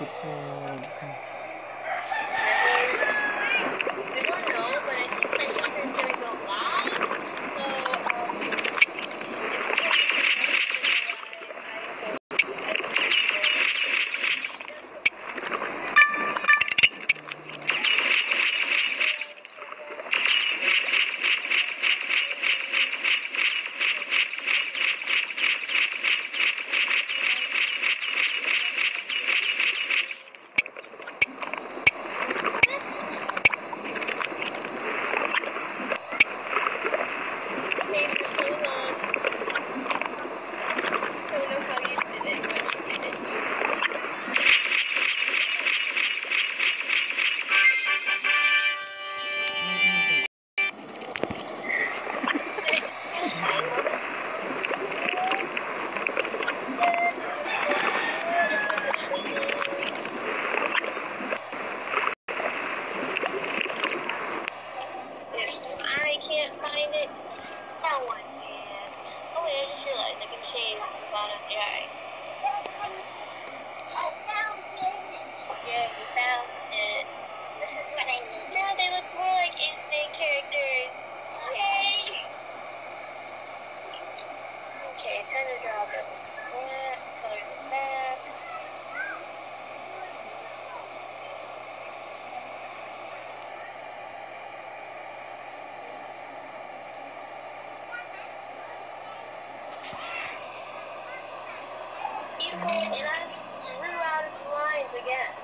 สิบห้ can't find it. No one can. Oh wait, I just realized I can change the bottom. Yeah. Yeah, you found it. You and I drew out of lines again.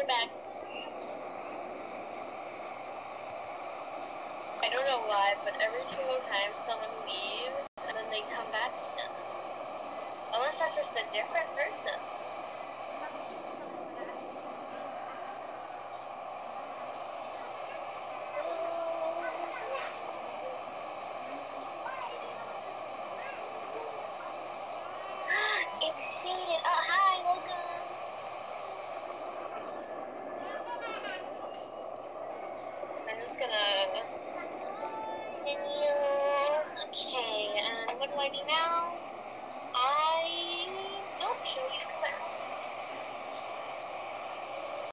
they're back. I don't know why, but every single time someone leaves and then they come back, again. unless that's just a different person.